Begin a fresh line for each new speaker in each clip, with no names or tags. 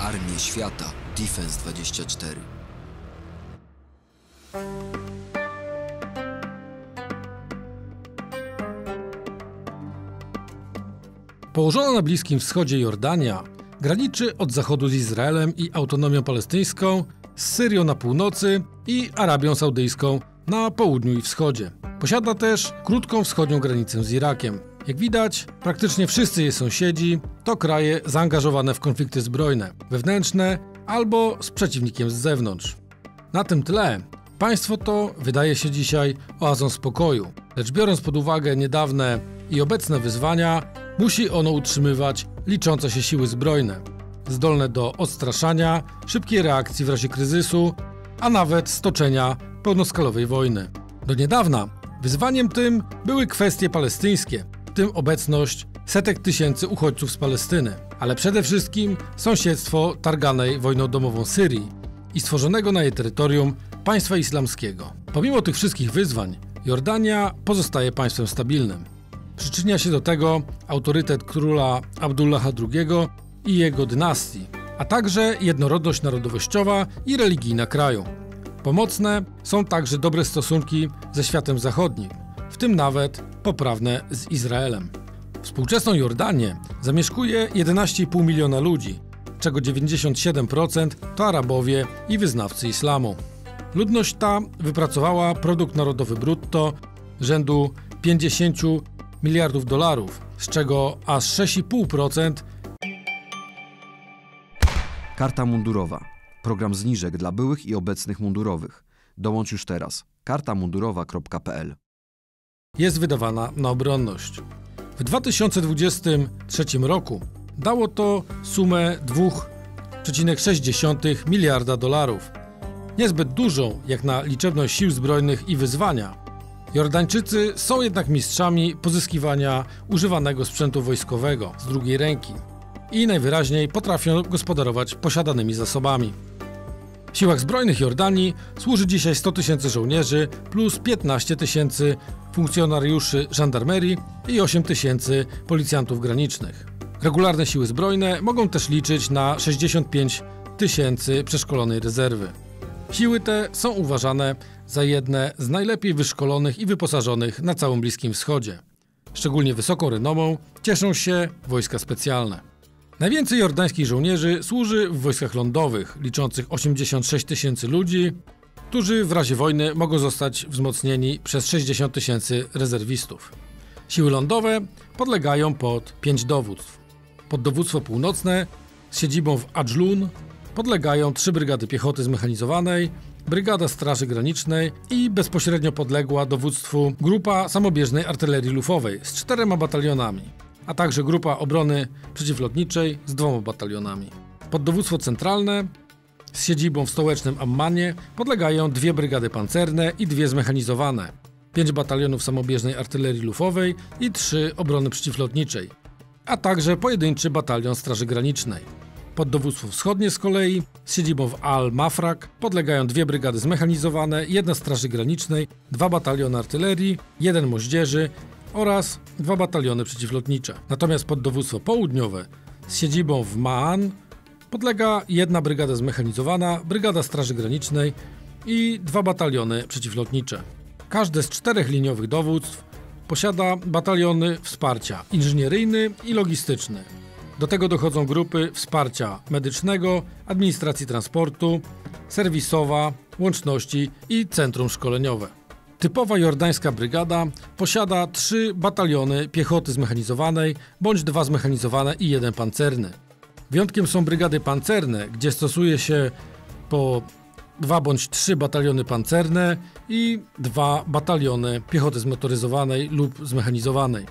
Armię Świata Defense 24.
Położona na Bliskim Wschodzie Jordania graniczy od zachodu z Izraelem i autonomią palestyńską, z Syrią na północy i Arabią Saudyjską na południu i wschodzie. Posiada też krótką wschodnią granicę z Irakiem. Jak widać, praktycznie wszyscy jej sąsiedzi to kraje zaangażowane w konflikty zbrojne, wewnętrzne albo z przeciwnikiem z zewnątrz. Na tym tle państwo to wydaje się dzisiaj oazą spokoju, lecz biorąc pod uwagę niedawne i obecne wyzwania, musi ono utrzymywać liczące się siły zbrojne, zdolne do odstraszania, szybkiej reakcji w razie kryzysu, a nawet stoczenia pełnoskalowej wojny. Do niedawna wyzwaniem tym były kwestie palestyńskie, tym obecność setek tysięcy uchodźców z Palestyny, ale przede wszystkim sąsiedztwo targanej wojną domową Syrii i stworzonego na jej terytorium państwa islamskiego. Pomimo tych wszystkich wyzwań, Jordania pozostaje państwem stabilnym. Przyczynia się do tego autorytet króla Abdullaha II i jego dynastii, a także jednorodność narodowościowa i religijna kraju. Pomocne są także dobre stosunki ze światem zachodnim, w tym nawet poprawne z Izraelem. Współczesną Jordanię zamieszkuje 11,5 miliona ludzi, czego 97% to Arabowie i wyznawcy islamu. Ludność ta wypracowała produkt narodowy brutto rzędu 50 miliardów dolarów, z czego aż 6,5%
Karta mundurowa. Program zniżek dla byłych i obecnych mundurowych. Dołącz już teraz. kartamundurowa.pl
jest wydawana na obronność. W 2023 roku dało to sumę 2,6 miliarda dolarów. Niezbyt dużą jak na liczebność sił zbrojnych i wyzwania. Jordańczycy są jednak mistrzami pozyskiwania używanego sprzętu wojskowego z drugiej ręki i najwyraźniej potrafią gospodarować posiadanymi zasobami. W siłach zbrojnych Jordanii służy dzisiaj 100 tysięcy żołnierzy plus 15 tysięcy funkcjonariuszy żandarmerii i 8 tysięcy policjantów granicznych. Regularne siły zbrojne mogą też liczyć na 65 tysięcy przeszkolonej rezerwy. Siły te są uważane za jedne z najlepiej wyszkolonych i wyposażonych na całym Bliskim Wschodzie. Szczególnie wysoką renomą cieszą się wojska specjalne. Najwięcej jordańskich żołnierzy służy w wojskach lądowych, liczących 86 tysięcy ludzi, którzy w razie wojny mogą zostać wzmocnieni przez 60 tysięcy rezerwistów. Siły lądowe podlegają pod pięć dowództw. Pod dowództwo północne z siedzibą w Adżlun podlegają trzy brygady piechoty zmechanizowanej, brygada Straży Granicznej i bezpośrednio podległa dowództwu grupa samobieżnej artylerii lufowej z czterema batalionami, a także grupa obrony przeciwlotniczej z dwoma batalionami. Pod dowództwo centralne z siedzibą w stołecznym Ammanie podlegają dwie brygady pancerne i dwie zmechanizowane, pięć batalionów samobieżnej artylerii lufowej i trzy obrony przeciwlotniczej, a także pojedynczy batalion Straży Granicznej. Pod dowództwo wschodnie z kolei z siedzibą w Al-Mafrak podlegają dwie brygady zmechanizowane, jedna straży granicznej, dwa bataliony artylerii, jeden moździerzy oraz dwa bataliony przeciwlotnicze. Natomiast pod dowództwo południowe z siedzibą w Ma'an podlega jedna brygada zmechanizowana, brygada straży granicznej i dwa bataliony przeciwlotnicze. Każde z czterech liniowych dowództw posiada bataliony wsparcia inżynieryjny i logistyczny. Do tego dochodzą grupy wsparcia medycznego, administracji transportu, serwisowa, łączności i centrum szkoleniowe. Typowa jordańska brygada posiada trzy bataliony piechoty zmechanizowanej bądź dwa zmechanizowane i jeden pancerny. Wyjątkiem są brygady pancerne, gdzie stosuje się po dwa bądź trzy bataliony pancerne i dwa bataliony piechoty zmotoryzowanej lub zmechanizowanej.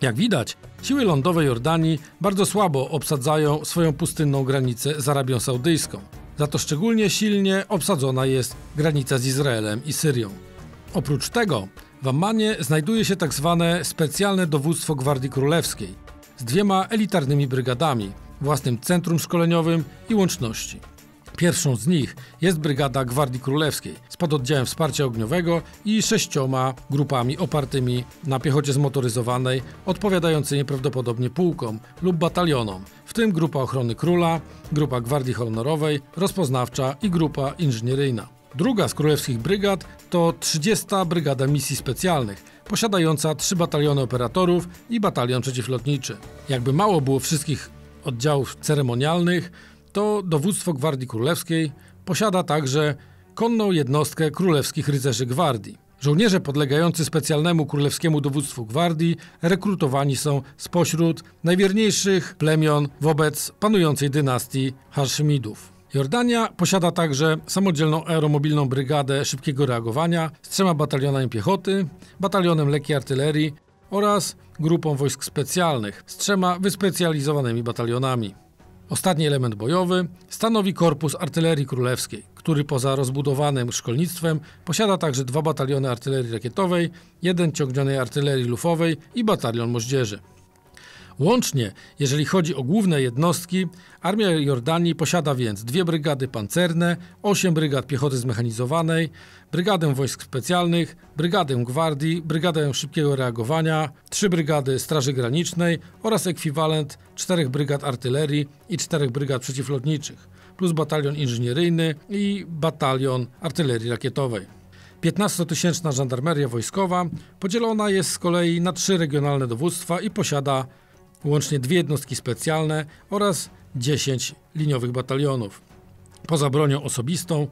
Jak widać, siły lądowe Jordanii bardzo słabo obsadzają swoją pustynną granicę z Arabią Saudyjską. Za to szczególnie silnie obsadzona jest granica z Izraelem i Syrią. Oprócz tego w Ammanie znajduje się. Tak specjalne dowództwo Gwardii Królewskiej z dwiema elitarnymi brygadami, własnym centrum szkoleniowym i łączności. Pierwszą z nich jest Brygada Gwardii Królewskiej z pododdziałem wsparcia ogniowego i sześcioma grupami opartymi na piechocie zmotoryzowanej, odpowiadającymi prawdopodobnie pułkom lub batalionom, w tym Grupa Ochrony Króla, Grupa Gwardii Honorowej, Rozpoznawcza i Grupa Inżynieryjna. Druga z królewskich brygad to 30. Brygada Misji Specjalnych, posiadająca trzy bataliony operatorów i batalion przeciwlotniczy. Jakby mało było wszystkich oddziałów ceremonialnych, to dowództwo Gwardii Królewskiej posiada także konną jednostkę Królewskich Rycerzy Gwardii. Żołnierze podlegający specjalnemu królewskiemu dowództwu gwardii rekrutowani są spośród najwierniejszych plemion wobec panującej dynastii Haszymidów. Jordania posiada także samodzielną aeromobilną brygadę szybkiego reagowania z trzema batalionami piechoty, batalionem lekkiej artylerii oraz grupą wojsk specjalnych z trzema wyspecjalizowanymi batalionami. Ostatni element bojowy stanowi Korpus Artylerii Królewskiej, który poza rozbudowanym szkolnictwem posiada także dwa bataliony artylerii rakietowej, jeden ciągnionej artylerii lufowej i batalion moździerzy. Łącznie, jeżeli chodzi o główne jednostki, armia Jordanii posiada więc dwie brygady pancerne, osiem brygad piechoty zmechanizowanej, brygadę wojsk specjalnych, brygadę gwardii, brygadę szybkiego reagowania, trzy brygady straży granicznej oraz ekwiwalent czterech brygad artylerii i czterech brygad przeciwlotniczych, plus batalion inżynieryjny i batalion artylerii rakietowej. 15-tysięczna żandarmeria wojskowa podzielona jest z kolei na trzy regionalne dowództwa i posiada łącznie dwie jednostki specjalne oraz 10 liniowych batalionów. Poza bronią osobistą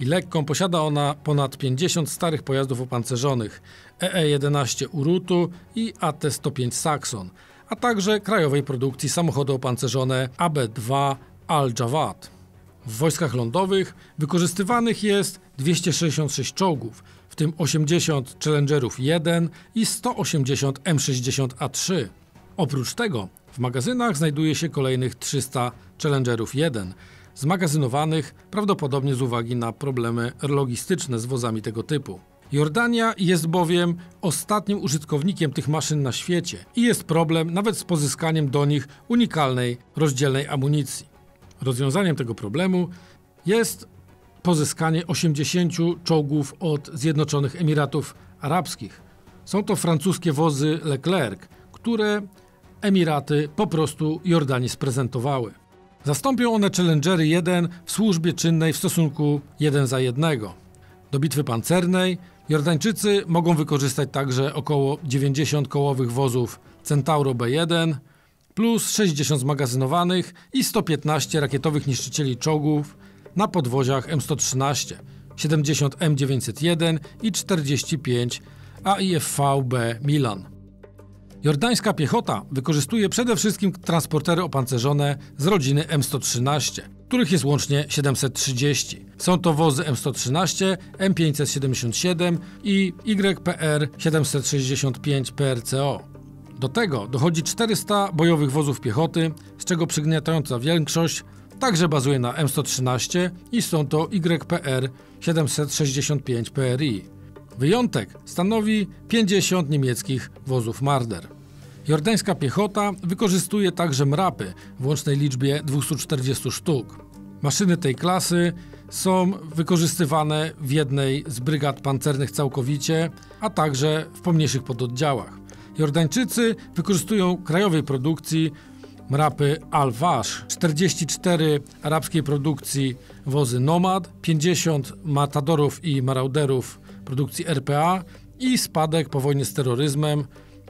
i lekką posiada ona ponad 50 starych pojazdów opancerzonych EE-11 Urutu i AT-105 Saxon, a także krajowej produkcji samochody opancerzone AB-2 Al-Jawad. W wojskach lądowych wykorzystywanych jest 266 czołgów, w tym 80 Challengerów 1 i 180 M60A3. Oprócz tego w magazynach znajduje się kolejnych 300 Challengerów 1, zmagazynowanych prawdopodobnie z uwagi na problemy logistyczne z wozami tego typu. Jordania jest bowiem ostatnim użytkownikiem tych maszyn na świecie i jest problem nawet z pozyskaniem do nich unikalnej rozdzielnej amunicji. Rozwiązaniem tego problemu jest pozyskanie 80 czołgów od Zjednoczonych Emiratów Arabskich. Są to francuskie wozy Leclerc, które Emiraty po prostu Jordanii sprezentowały. Zastąpią one Challengery 1 w służbie czynnej w stosunku 1 za 1. Do bitwy pancernej Jordańczycy mogą wykorzystać także około 90 kołowych wozów Centauro B1 plus 60 zmagazynowanych i 115 rakietowych niszczycieli czołgów na podwoziach M113, 70 M901 i 45 AIFV-B Milan. Jordańska piechota wykorzystuje przede wszystkim transportery opancerzone z rodziny M113, których jest łącznie 730. Są to wozy M113, M577 i YPR 765 PRCO. Do tego dochodzi 400 bojowych wozów piechoty, z czego przygniatająca większość także bazuje na M113 i są to YPR 765 PRI. Wyjątek stanowi 50 niemieckich wozów Marder. Jordańska piechota wykorzystuje także mrapy w łącznej liczbie 240 sztuk. Maszyny tej klasy są wykorzystywane w jednej z brygad pancernych całkowicie, a także w pomniejszych pododdziałach. Jordańczycy wykorzystują krajowej produkcji mrapy Al-Wash, 44 arabskiej produkcji wozy Nomad, 50 Matadorów i Marauderów produkcji RPA i spadek po wojnie z terroryzmem,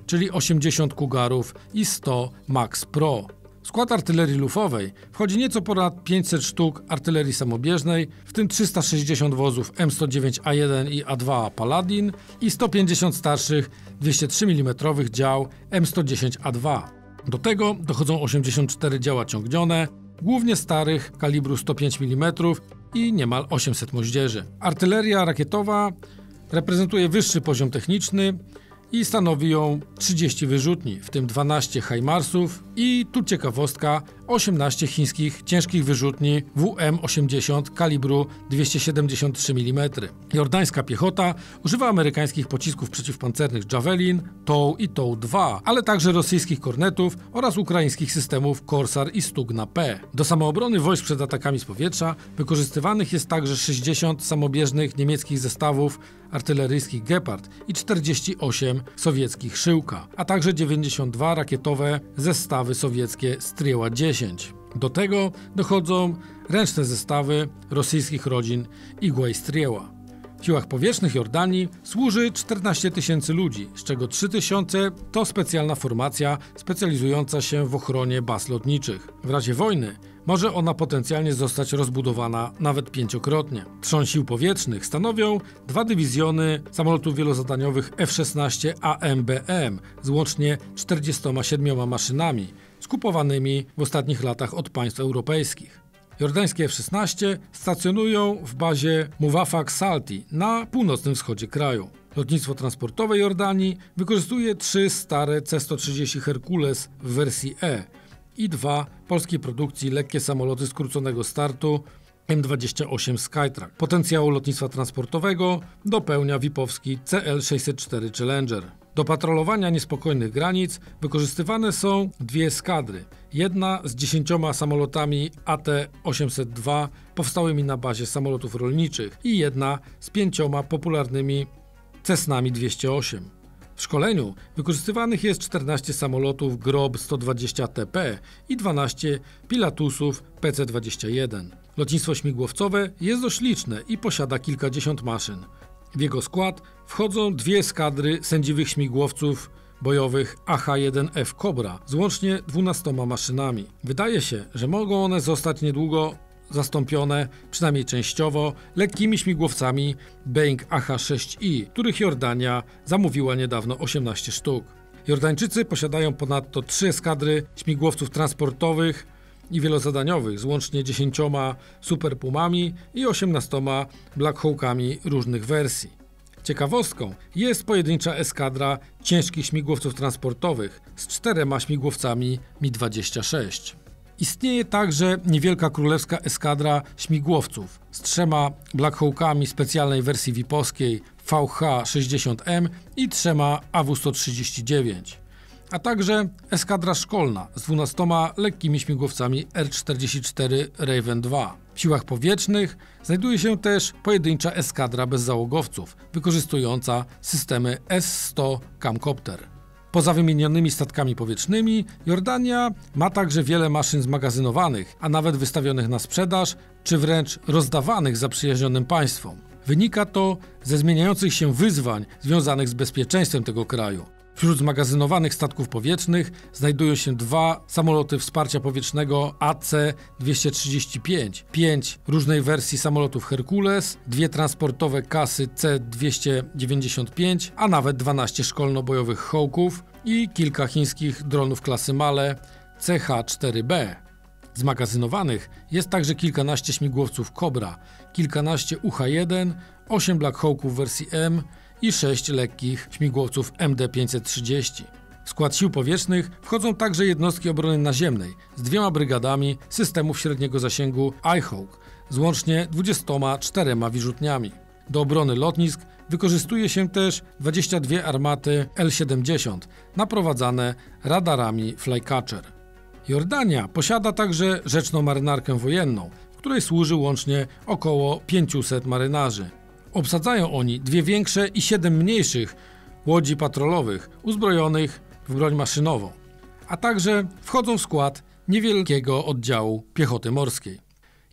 czyli 80 Kugarów i 100 Max Pro. W skład artylerii lufowej wchodzi nieco ponad 500 sztuk artylerii samobieżnej, w tym 360 wozów M109A1 i A2 Paladin i 150 starszych 203 mm dział M110A2. Do tego dochodzą 84 działa ciągnione, głównie starych kalibru 105 mm i niemal 800 moździerzy. Artyleria rakietowa reprezentuje wyższy poziom techniczny i stanowi ją 30 wyrzutni, w tym 12 Hajmarsów i tu ciekawostka 18 chińskich ciężkich wyrzutni WM-80 kalibru 273 mm. Jordańska piechota używa amerykańskich pocisków przeciwpancernych Javelin, TOW i TOW-2, ale także rosyjskich kornetów oraz ukraińskich systemów Korsar i Stugna P. Do samoobrony wojsk przed atakami z powietrza wykorzystywanych jest także 60 samobieżnych niemieckich zestawów artyleryjskich Gepard i 48 sowieckich Szyłka, a także 92 rakietowe zestawy sowieckie Strieła 10 10. Do tego dochodzą ręczne zestawy rosyjskich rodzin Igła i Strieła. W siłach powietrznych Jordanii służy 14 tysięcy ludzi, z czego 3 tysiące to specjalna formacja specjalizująca się w ochronie baz lotniczych. W razie wojny może ona potencjalnie zostać rozbudowana nawet pięciokrotnie. Trzon sił powietrznych stanowią dwa dywizjony samolotów wielozadaniowych F-16 AMBM z łącznie 47 maszynami skupowanymi w ostatnich latach od państw europejskich. Jordańskie F-16 stacjonują w bazie Muwafaq Salti na północnym wschodzie kraju. Lotnictwo transportowe Jordanii wykorzystuje trzy stare C-130 Herkules w wersji E i dwa polskiej produkcji lekkie samoloty skróconego startu M28 Skytrack. Potencjału lotnictwa transportowego dopełnia VIP-owski CL-604 Challenger. Do patrolowania niespokojnych granic wykorzystywane są dwie eskadry. Jedna z dziesięcioma samolotami AT-802 powstałymi na bazie samolotów rolniczych i jedna z pięcioma popularnymi Cessnami 208. W szkoleniu wykorzystywanych jest 14 samolotów GROB 120 TP i 12 Pilatusów PC-21. Lotnictwo śmigłowcowe jest dość liczne i posiada kilkadziesiąt maszyn. W jego skład wchodzą dwie skadry sędziwych śmigłowców bojowych AH-1F Cobra z łącznie 12 maszynami. Wydaje się, że mogą one zostać niedługo zastąpione, przynajmniej częściowo, lekkimi śmigłowcami Boeing AH-6i, których Jordania zamówiła niedawno 18 sztuk. Jordańczycy posiadają ponadto trzy eskadry śmigłowców transportowych i wielozadaniowych z łącznie 10 Super Pumami i 18 Black Hawkami różnych wersji. Ciekawostką jest pojedyncza eskadra ciężkich śmigłowców transportowych z czterema śmigłowcami Mi-26. Istnieje także niewielka królewska eskadra śmigłowców z trzema Black Hawkami specjalnej wersji VIP-owskiej VH-60M i trzema AW-139 a także eskadra szkolna z 12 lekkimi śmigłowcami R-44 Raven II. W siłach powietrznych znajduje się też pojedyncza eskadra bezzałogowców, wykorzystująca systemy S-100 Camcopter. Poza wymienionymi statkami powietrznymi, Jordania ma także wiele maszyn zmagazynowanych, a nawet wystawionych na sprzedaż, czy wręcz rozdawanych zaprzyjaźnionym państwom. Wynika to ze zmieniających się wyzwań związanych z bezpieczeństwem tego kraju. Wśród zmagazynowanych statków powietrznych znajdują się dwa samoloty wsparcia powietrznego AC-235, pięć różnej wersji samolotów Herkules, dwie transportowe kasy C-295, a nawet 12 szkolno-bojowych Hawków i kilka chińskich dronów klasy Male CH-4B. Zmagazynowanych jest także kilkanaście śmigłowców Cobra, kilkanaście UH-1, 8 Black Hawków wersji M i 6 lekkich śmigłowców MD-530. W skład sił powietrznych wchodzą także jednostki obrony naziemnej z dwiema brygadami systemów średniego zasięgu iHawk z łącznie 24 wyrzutniami. Do obrony lotnisk wykorzystuje się też 22 armaty L-70 naprowadzane radarami Flycatcher. Jordania posiada także rzeczną marynarkę wojenną, w której służy łącznie około 500 marynarzy. Obsadzają oni dwie większe i siedem mniejszych łodzi patrolowych uzbrojonych w broń maszynową, a także wchodzą w skład niewielkiego oddziału piechoty morskiej.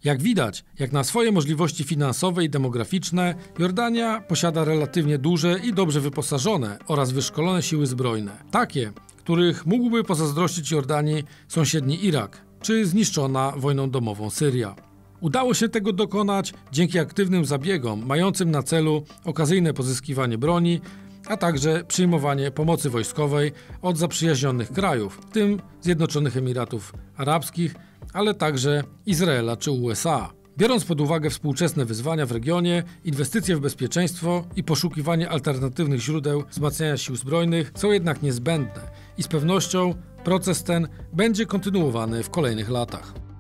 Jak widać, jak na swoje możliwości finansowe i demograficzne, Jordania posiada relatywnie duże i dobrze wyposażone oraz wyszkolone siły zbrojne. Takie, których mógłby pozazdrościć Jordanii sąsiedni Irak czy zniszczona wojną domową Syria. Udało się tego dokonać dzięki aktywnym zabiegom mającym na celu okazyjne pozyskiwanie broni, a także przyjmowanie pomocy wojskowej od zaprzyjaźnionych krajów, w tym Zjednoczonych Emiratów Arabskich, ale także Izraela czy USA. Biorąc pod uwagę współczesne wyzwania w regionie, inwestycje w bezpieczeństwo i poszukiwanie alternatywnych źródeł wzmacniania sił zbrojnych są jednak niezbędne i z pewnością proces ten będzie kontynuowany w kolejnych latach.